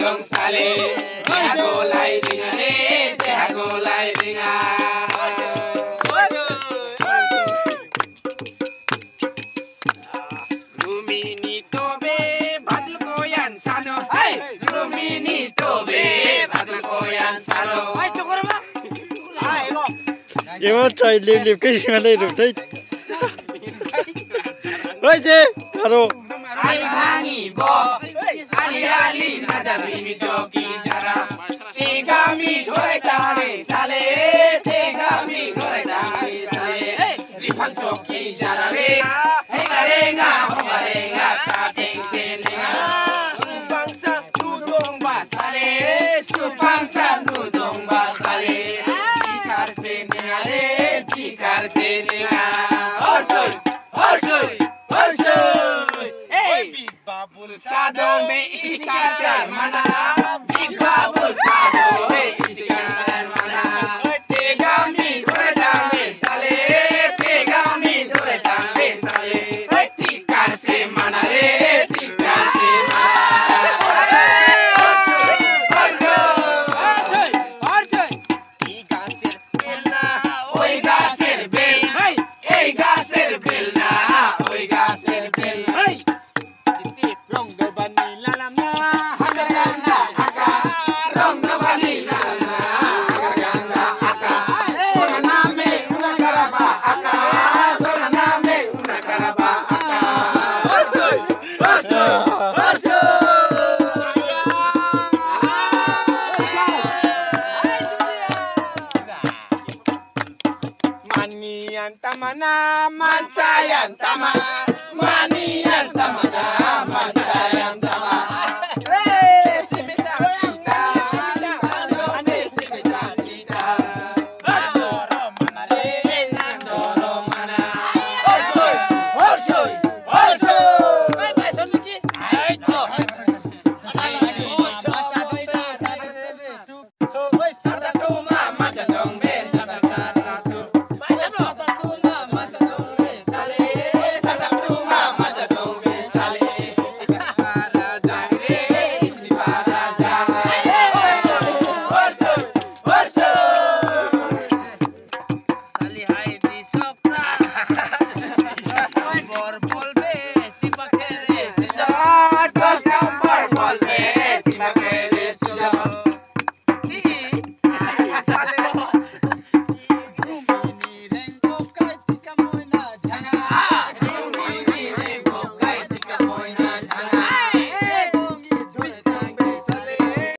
दोङसाले गोलाई दिना रे त्यहाँ गोलाई दिना रुमिनी टोबे भद्लको सानो है रुमिनी टोबे भद्लको सानो है चोकरमा यो चाहिँ लिप लिप के सँगै रुप्छ ओइ जे हरो राजधानी बक भीम चौकी जरा ते साले ते गामी साले रिफन चौकी जरा रे हेंगा रेंगा होंगा रेंगा काटिंग से लेंगा साले सुपंसा तू साले चिकार रे चिकार और pulsa dong me iskandar mana tama na, sayang tama mani